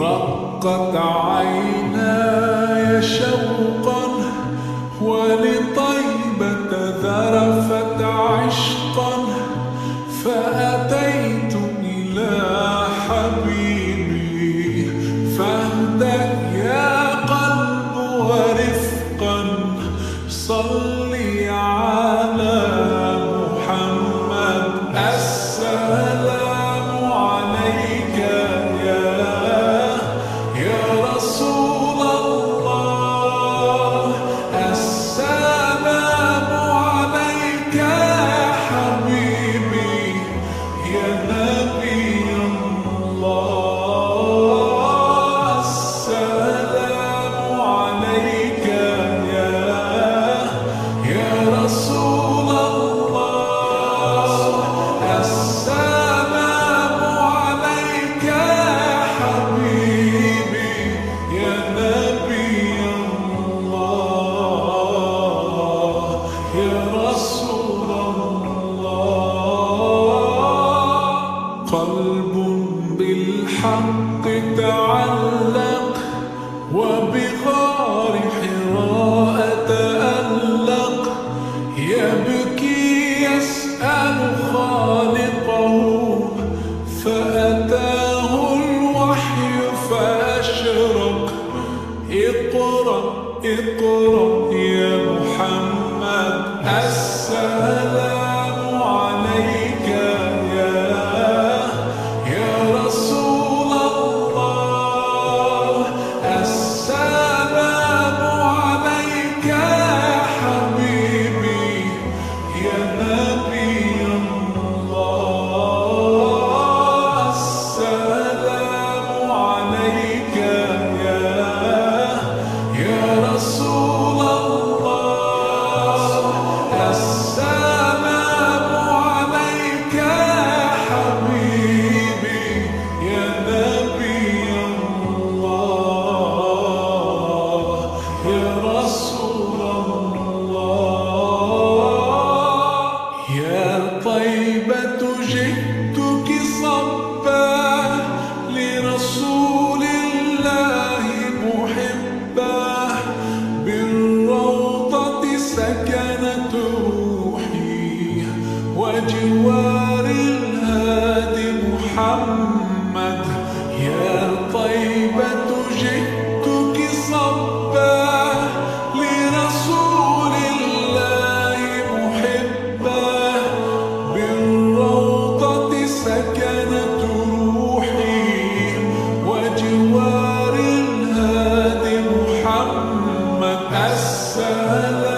رقت عيناي شوقا ولطيبة ذرفت عشقا. قلب بالحق تعلق وبغار حراء تألق. يبكي يسأل خالقه فأتاه الوحي فأشرق. اقرأ اقرأ يا محمد. يا طيبة جئتك صبا لرسول الله محبا. بالروضة سكنت روحي وجوار الهادي محمد. Hassan.